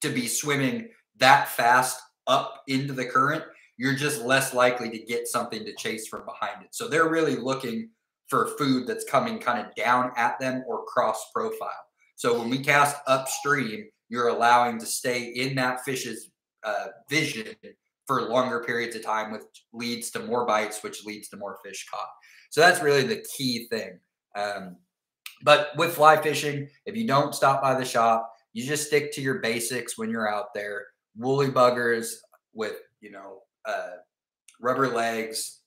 to be swimming that fast up into the current, you're just less likely to get something to chase from behind it. So they're really looking for food that's coming kind of down at them or cross profile. So when we cast upstream, you're allowing to stay in that fish's uh, vision for longer periods of time, which leads to more bites, which leads to more fish caught. So that's really the key thing. Um, but with fly fishing, if you don't stop by the shop, you just stick to your basics when you're out there. Woolly buggers with, you know, uh, rubber legs.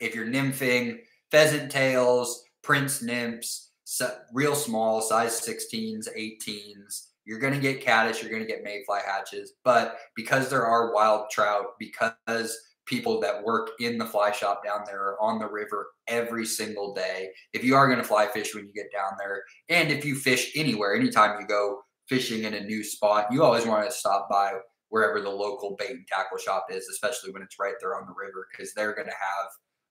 If you're nymphing, pheasant tails, prince nymphs, real small, size 16s, 18s. You're going to get caddis, you're going to get mayfly hatches. But because there are wild trout, because people that work in the fly shop down there on the river every single day. If you are going to fly fish when you get down there, and if you fish anywhere, anytime you go fishing in a new spot, you always want to stop by wherever the local bait and tackle shop is, especially when it's right there on the river, because they're going to have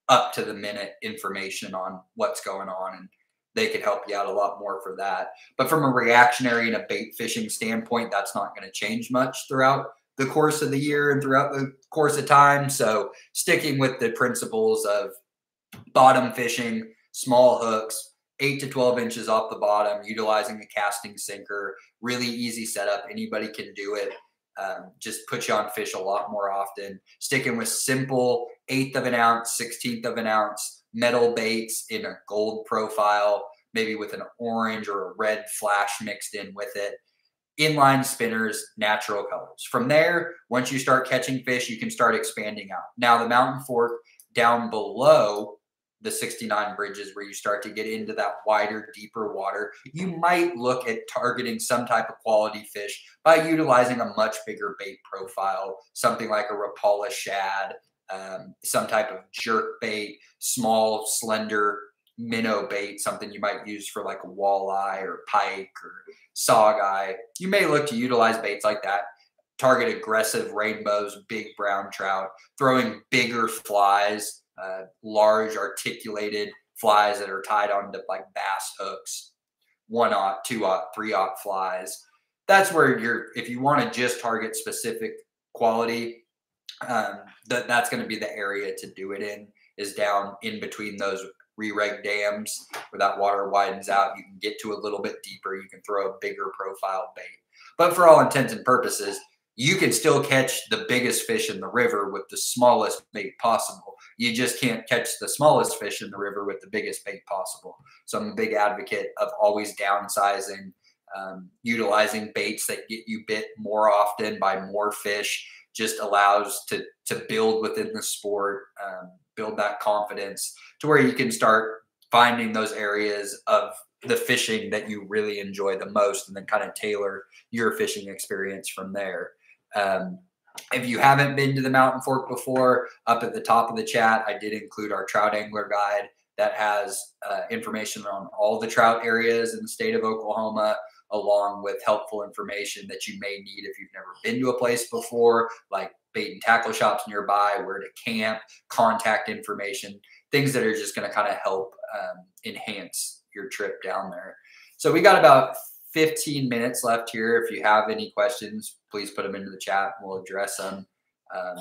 up to the minute information on what's going on and they could help you out a lot more for that. But from a reactionary and a bait fishing standpoint, that's not going to change much throughout the course of the year and throughout the course of time. So sticking with the principles of bottom fishing, small hooks, eight to 12 inches off the bottom, utilizing a casting sinker, really easy setup. Anybody can do it. Um, just put you on fish a lot more often. Sticking with simple eighth of an ounce, 16th of an ounce metal baits in a gold profile, maybe with an orange or a red flash mixed in with it inline spinners, natural colors. From there, once you start catching fish, you can start expanding out. Now, the mountain fork down below the 69 bridges where you start to get into that wider, deeper water, you might look at targeting some type of quality fish by utilizing a much bigger bait profile, something like a Rapala shad, um, some type of jerk bait, small, slender minnow bait, something you might use for like a walleye or pike or saugeye. You may look to utilize baits like that target aggressive rainbows, big brown trout, throwing bigger flies, uh, large articulated flies that are tied onto like bass hooks, one aught, two aught, three aught flies. That's where you're, if you want to just target specific quality, um, that that's going to be the area to do it in is down in between those re-reg dams where that water widens out. You can get to a little bit deeper. You can throw a bigger profile bait. But for all intents and purposes, you can still catch the biggest fish in the river with the smallest bait possible. You just can't catch the smallest fish in the river with the biggest bait possible. So I'm a big advocate of always downsizing, um, utilizing baits that get you bit more often by more fish. Just allows to to build within the sport, um, build that confidence to where you can start finding those areas of the fishing that you really enjoy the most, and then kind of tailor your fishing experience from there. Um, if you haven't been to the Mountain Fork before, up at the top of the chat, I did include our trout angler guide that has uh, information on all the trout areas in the state of Oklahoma, along with helpful information that you may need if you've never been to a place before, like bait and tackle shops nearby, where to camp, contact information, things that are just going to kind of help um, enhance your trip down there. So we got about 15 minutes left here. If you have any questions, please put them into the chat. We'll address them. Um,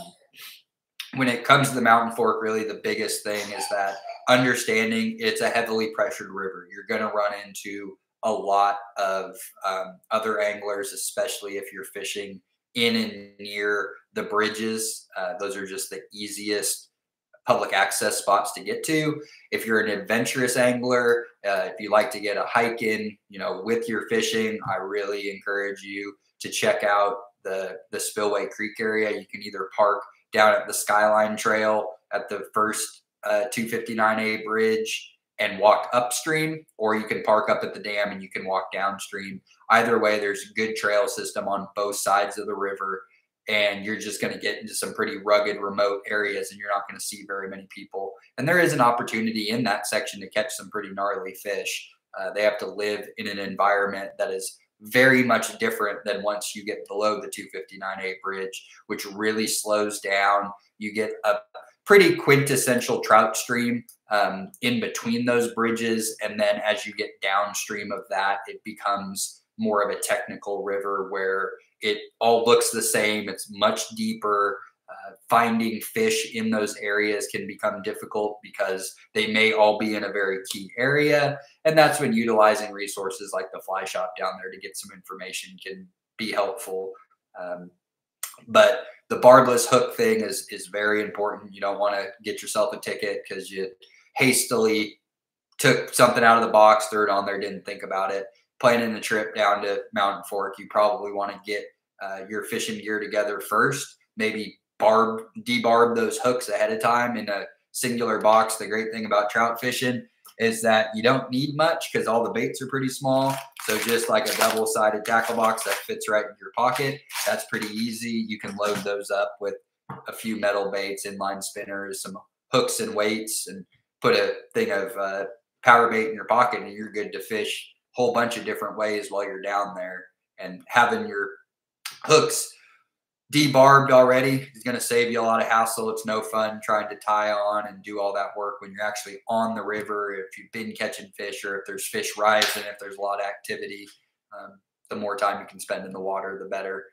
when it comes to the Mountain Fork, really the biggest thing is that understanding it's a heavily pressured river. You're going to run into a lot of um, other anglers, especially if you're fishing in and near the bridges. Uh, those are just the easiest public access spots to get to. If you're an adventurous angler, uh, if you like to get a hike in, you know, with your fishing, I really encourage you to check out the the Spillway Creek area. You can either park down at the Skyline Trail at the first uh, 259A bridge and walk upstream, or you can park up at the dam and you can walk downstream. Either way, there's a good trail system on both sides of the river and you're just going to get into some pretty rugged remote areas and you're not going to see very many people. And there is an opportunity in that section to catch some pretty gnarly fish. Uh, they have to live in an environment that is very much different than once you get below the 259a bridge which really slows down. You get a pretty quintessential trout stream um, in between those bridges and then as you get downstream of that it becomes more of a technical river where it all looks the same. It's much deeper. Uh, finding fish in those areas can become difficult because they may all be in a very key area. And that's when utilizing resources like the fly shop down there to get some information can be helpful. Um, but the barbless hook thing is is very important. You don't want to get yourself a ticket because you hastily took something out of the box, threw it on there, didn't think about it planning the trip down to Mountain Fork, you probably want to get uh, your fishing gear together first. Maybe barb, debarb those hooks ahead of time in a singular box. The great thing about trout fishing is that you don't need much because all the baits are pretty small. So just like a double-sided tackle box that fits right in your pocket, that's pretty easy. You can load those up with a few metal baits, inline spinners, some hooks and weights, and put a thing of uh, power bait in your pocket, and you're good to fish a whole bunch of different ways while you're down there. And having your hooks debarbed already is going to save you a lot of hassle. It's no fun trying to tie on and do all that work when you're actually on the river. If you've been catching fish or if there's fish rising, if there's a lot of activity, um, the more time you can spend in the water, the better.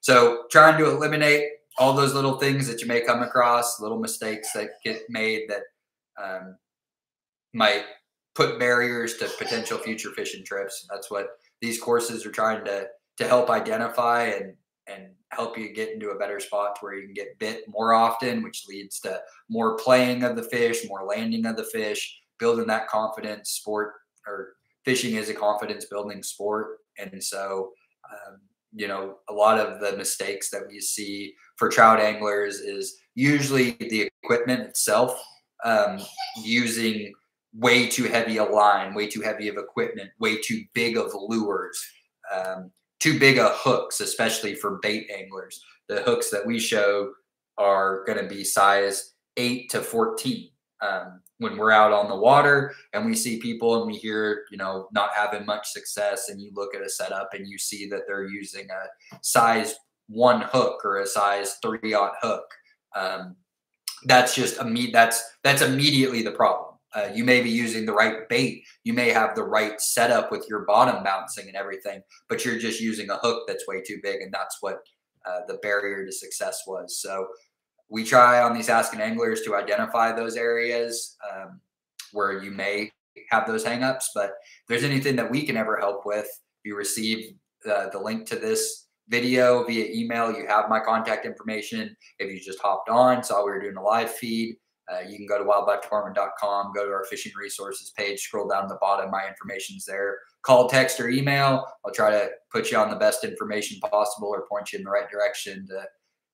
So trying to eliminate all those little things that you may come across, little mistakes that get made that um, might put barriers to potential future fishing trips. That's what these courses are trying to to help identify and and help you get into a better spot to where you can get bit more often, which leads to more playing of the fish, more landing of the fish, building that confidence. Sport or fishing is a confidence building sport, and so um, you know a lot of the mistakes that we see for trout anglers is usually the equipment itself um, using way too heavy a line, way too heavy of equipment, way too big of lures, um, too big of hooks, especially for bait anglers. The hooks that we show are going to be size 8 to 14. Um, when we're out on the water and we see people and we hear, you know, not having much success, and you look at a setup and you see that they're using a size one hook or a size three aught hook, um, that's just imme- that's that's immediately the problem. Uh, you may be using the right bait, you may have the right setup with your bottom bouncing and everything, but you're just using a hook that's way too big, and that's what uh, the barrier to success was. So we try on these asking anglers to identify those areas um, where you may have those hangups. But there's anything that we can ever help with, you receive uh, the link to this video via email. You have my contact information. If you just hopped on, saw we were doing a live feed, uh, you can go to wildlifedepartment.com, go to our fishing resources page, scroll down to the bottom. My information's there. Call, text, or email. I'll try to put you on the best information possible or point you in the right direction to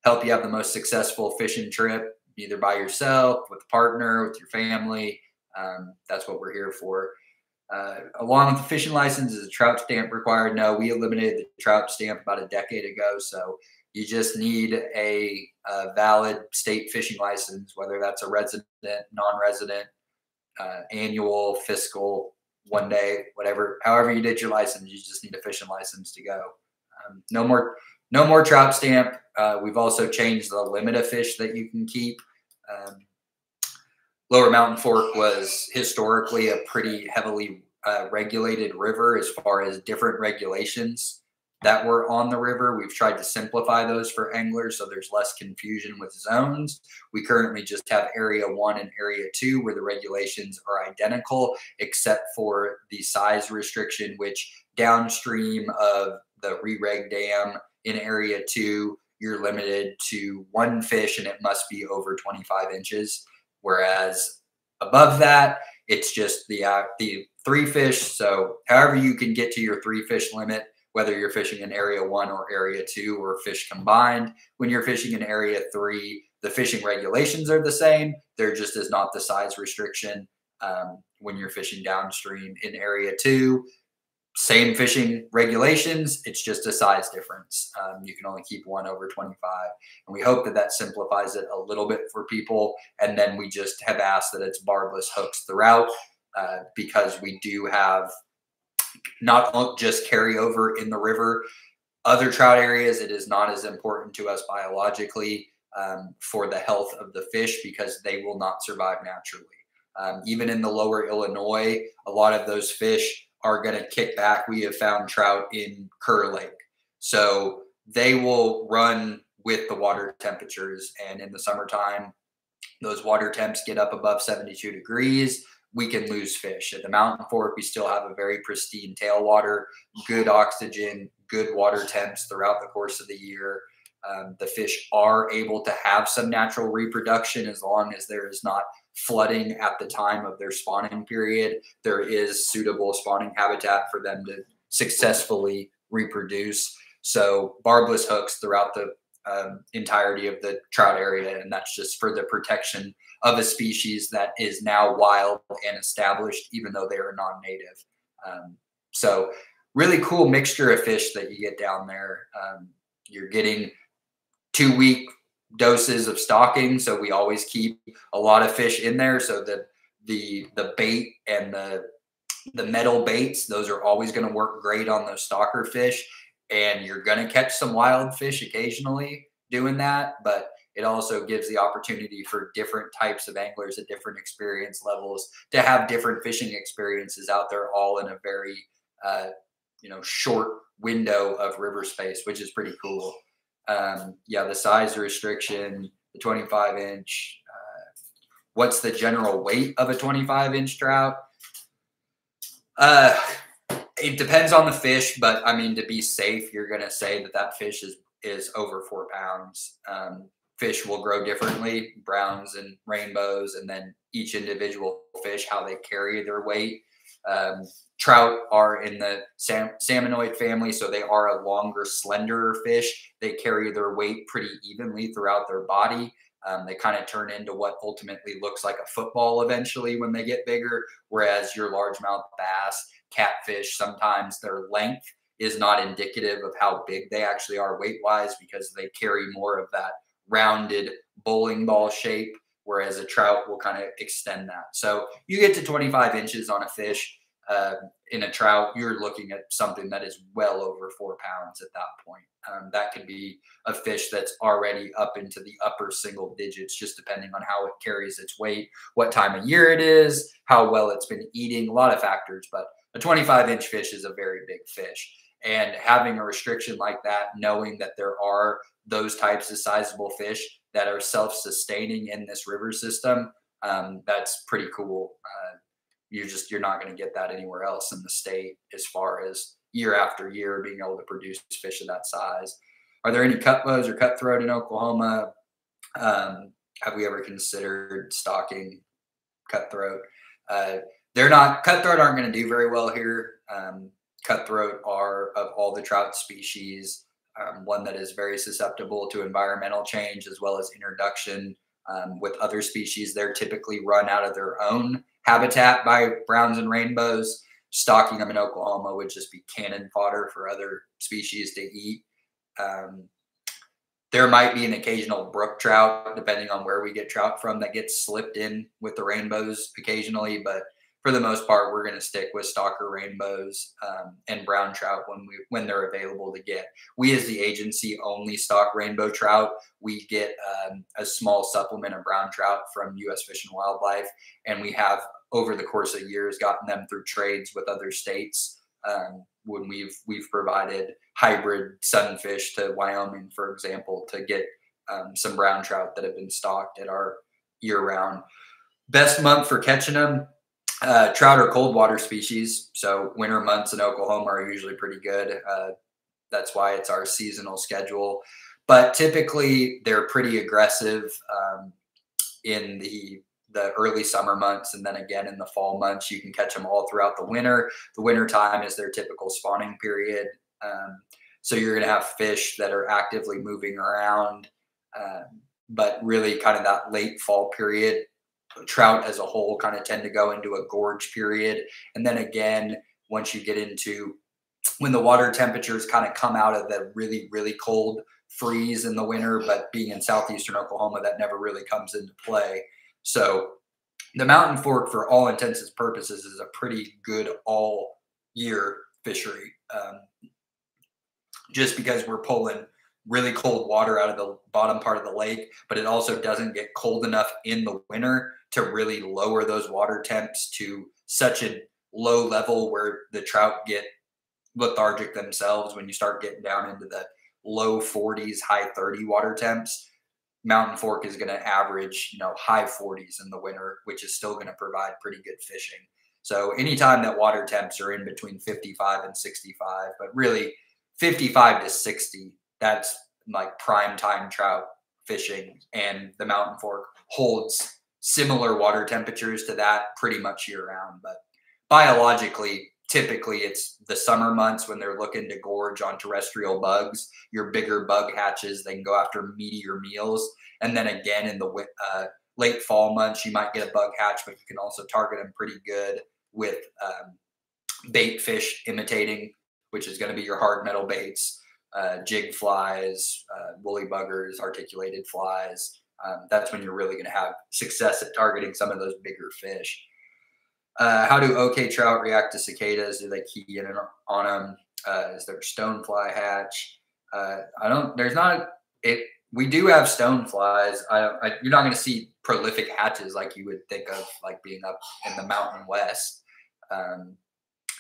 help you have the most successful fishing trip, either by yourself, with a partner, with your family. Um, that's what we're here for. Uh, along with the fishing license, is a trout stamp required? No, we eliminated the trout stamp about a decade ago. So you just need a, a valid state fishing license, whether that's a resident, non-resident, uh, annual, fiscal, one day, whatever. However you did your license, you just need a fishing license to go. Um, no more no more trout stamp. Uh, we've also changed the limit of fish that you can keep. Um, Lower Mountain Fork was historically a pretty heavily uh, regulated river as far as different regulations that were on the river. We've tried to simplify those for anglers so there's less confusion with zones. We currently just have Area 1 and Area 2 where the regulations are identical except for the size restriction, which downstream of the re-reg dam in area two, you're limited to one fish and it must be over 25 inches. Whereas above that, it's just the uh, the three fish. So however you can get to your three fish limit, whether you're fishing in area one or area two or fish combined. When you're fishing in area three, the fishing regulations are the same. There just is not the size restriction um, when you're fishing downstream in area two same fishing regulations. It's just a size difference. Um, you can only keep one over 25. And we hope that that simplifies it a little bit for people. And then we just have asked that it's barbless hooks throughout uh, because we do have not just carryover in the river. Other trout areas, it is not as important to us biologically um, for the health of the fish because they will not survive naturally. Um, even in the lower Illinois, a lot of those fish are going to kick back. We have found trout in Kerr Lake. So they will run with the water temperatures. And in the summertime, those water temps get up above 72 degrees. We can lose fish. At the Mountain Fork, we still have a very pristine tailwater, good oxygen, good water temps throughout the course of the year. Um, the fish are able to have some natural reproduction as long as there is not flooding at the time of their spawning period. There is suitable spawning habitat for them to successfully reproduce. So barbless hooks throughout the um, entirety of the trout area, and that's just for the protection of a species that is now wild and established, even though they are non-native. Um, so really cool mixture of fish that you get down there. Um, you're getting two week doses of stocking. So we always keep a lot of fish in there so that the the bait and the the metal baits, those are always going to work great on those stocker fish. And you're going to catch some wild fish occasionally doing that, but it also gives the opportunity for different types of anglers at different experience levels to have different fishing experiences out there, all in a very, uh, you know, short window of river space, which is pretty cool. Um, yeah, the size restriction, the 25 inch. Uh, what's the general weight of a 25 inch trout? Uh, it depends on the fish, but I mean, to be safe, you're going to say that that fish is is over four pounds. Um, fish will grow differently, browns and rainbows, and then each individual fish, how they carry their weight. Um, Trout are in the sam- salmonoid family, so they are a longer, slenderer fish. They carry their weight pretty evenly throughout their body. Um, they kind of turn into what ultimately looks like a football eventually when they get bigger. Whereas your largemouth bass, catfish, sometimes their length is not indicative of how big they actually are weight wise because they carry more of that rounded bowling ball shape, whereas a trout will kind of extend that. So you get to 25 inches on a fish. Uh, in a trout, you're looking at something that is well over four pounds at that point. Um, that could be a fish that's already up into the upper single digits, just depending on how it carries its weight, what time of year it is, how well it's been eating, a lot of factors. But a 25 inch fish is a very big fish. And having a restriction like that, knowing that there are those types of sizable fish that are self sustaining in this river system, um, that's pretty cool. Uh, you're just you're not going to get that anywhere else in the state as far as year after year being able to produce fish of that size. Are there any cutbows or cutthroat in Oklahoma? Um, have we ever considered stocking cutthroat? Uh, they're not cutthroat aren't going to do very well here. Um, cutthroat are of all the trout species um, one that is very susceptible to environmental change as well as introduction um, with other species. They're typically run out of their own habitat by browns and rainbows. Stocking them in Oklahoma would just be cannon fodder for other species to eat. Um, there might be an occasional brook trout, depending on where we get trout from, that gets slipped in with the rainbows occasionally, but for the most part, we're going to stick with stocker rainbows um, and brown trout when we when they're available to get. We as the agency only stock rainbow trout. We get um, a small supplement of brown trout from U.S. Fish and Wildlife, and we have over the course of years gotten them through trades with other states. Um, when we've we've provided hybrid sunfish to Wyoming, for example, to get um, some brown trout that have been stocked at our year-round. Best month for catching them uh, trout are cold water species, so winter months in Oklahoma are usually pretty good. Uh, that's why it's our seasonal schedule. But typically, they're pretty aggressive um, in the the early summer months, and then again in the fall months. You can catch them all throughout the winter. The winter time is their typical spawning period. Um, so you're going to have fish that are actively moving around, um, but really kind of that late fall period trout as a whole kind of tend to go into a gorge period. And then again, once you get into when the water temperatures kind of come out of the really, really cold freeze in the winter, but being in southeastern Oklahoma, that never really comes into play. So the mountain fork, for all intents and purposes, is a pretty good all year fishery. Um, just because we're pulling really cold water out of the bottom part of the lake, but it also doesn't get cold enough in the winter to really lower those water temps to such a low level where the trout get lethargic themselves when you start getting down into the low 40s, high 30 water temps. Mountain Fork is going to average, you know, high 40s in the winter, which is still going to provide pretty good fishing. So anytime that water temps are in between 55 and 65, but really 55 to 60, that's like prime time trout fishing and the Mountain Fork holds similar water temperatures to that pretty much year round. But biologically, typically it's the summer months when they're looking to gorge on terrestrial bugs, your bigger bug hatches, they can go after meatier meals. And then again, in the uh, late fall months, you might get a bug hatch, but you can also target them pretty good with um, bait fish imitating, which is going to be your hard metal baits, uh, jig flies, uh, woolly buggers, articulated flies, um, that's when you're really going to have success at targeting some of those bigger fish. Uh, how do OK trout react to cicadas? Do they key in on them? Uh, is there stonefly hatch? Uh, I don't. There's not. It. We do have stoneflies. I, I, you're not going to see prolific hatches like you would think of, like being up in the mountain west. Um,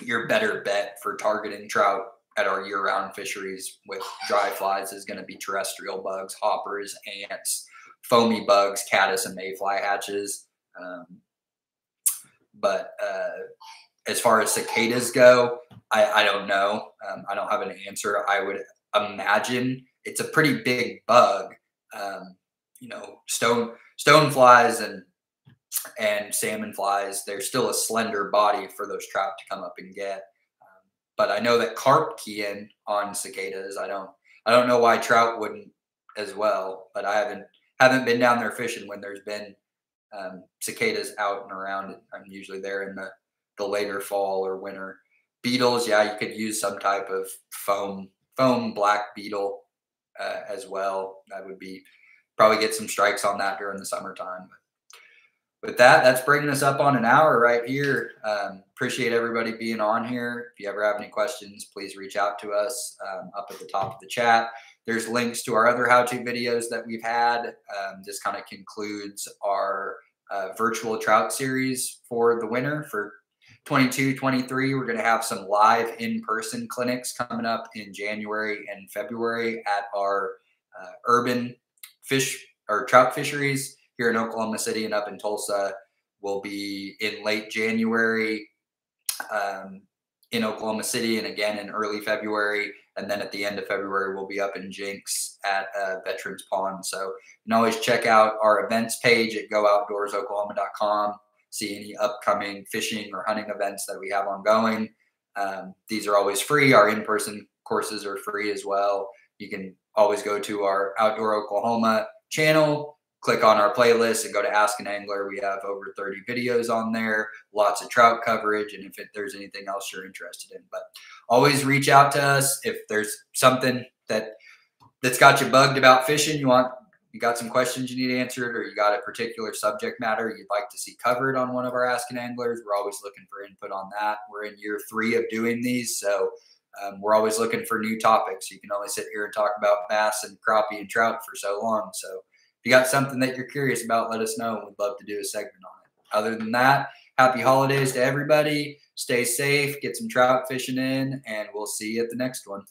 your better bet for targeting trout at our year-round fisheries with dry flies is going to be terrestrial bugs, hoppers, ants, foamy bugs, caddis, and mayfly hatches. Um, but uh, as far as cicadas go, I, I don't know. Um, I don't have an answer. I would imagine it's a pretty big bug. Um, you know, stone stone flies and and salmon flies. They're still a slender body for those trout to come up and get. But I know that carp key in on cicadas. I don't I don't know why trout wouldn't as well. But I haven't haven't been down there fishing when there's been um, cicadas out and around. I'm usually there in the the later fall or winter. Beetles, yeah, you could use some type of foam foam black beetle uh, as well. That would be probably get some strikes on that during the summertime. But with that, that's bringing us up on an hour right here. Um, appreciate everybody being on here. If you ever have any questions, please reach out to us um, up at the top of the chat. There's links to our other how-to videos that we've had. Um, this kind of concludes our uh, virtual trout series for the winter for 22, 23. We're going to have some live in-person clinics coming up in January and February at our uh, urban fish or trout fisheries here in Oklahoma City and up in Tulsa. Will be in late January um, in Oklahoma City and again in early February. And then at the end of February, we'll be up in Jenks at uh, Veterans Pond. So you can always check out our events page at gooutdoorsoklahoma.com, see any upcoming fishing or hunting events that we have ongoing. Um, these are always free. Our in person courses are free as well. You can always go to our Outdoor Oklahoma channel, click on our playlist, and go to Ask an Angler. We have over 30 videos on there, lots of trout coverage, and if it, there's anything else you're interested in. But always reach out to us if there's something that that's got you bugged about fishing. You want you got some questions you need answered, or you got a particular subject matter you'd like to see covered on one of our Ask an Anglers. We're always looking for input on that. We're in year three of doing these, so um, we're always looking for new topics. You can only sit here and talk about bass and crappie and trout for so long. So you got something that you're curious about, let us know. We'd love to do a segment on it. Other than that, happy holidays to everybody. Stay safe, get some trout fishing in, and we'll see you at the next one.